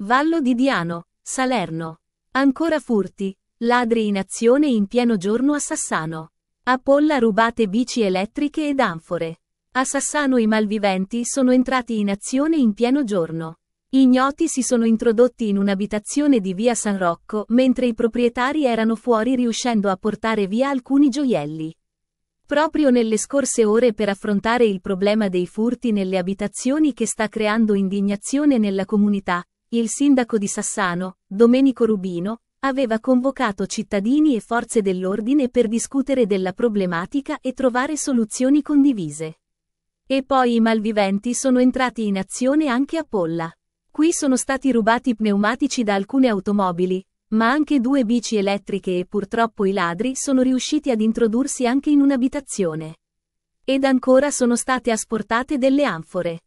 Vallo di Diano, Salerno. Ancora furti, ladri in azione in pieno giorno a Sassano. A Polla rubate bici elettriche ed anfore. A Sassano i malviventi sono entrati in azione in pieno giorno. Ignoti si sono introdotti in un'abitazione di via San Rocco mentre i proprietari erano fuori riuscendo a portare via alcuni gioielli. Proprio nelle scorse ore per affrontare il problema dei furti nelle abitazioni che sta creando indignazione nella comunità, il sindaco di Sassano, Domenico Rubino, aveva convocato cittadini e forze dell'ordine per discutere della problematica e trovare soluzioni condivise. E poi i malviventi sono entrati in azione anche a Polla. Qui sono stati rubati pneumatici da alcune automobili, ma anche due bici elettriche e purtroppo i ladri sono riusciti ad introdursi anche in un'abitazione. Ed ancora sono state asportate delle anfore.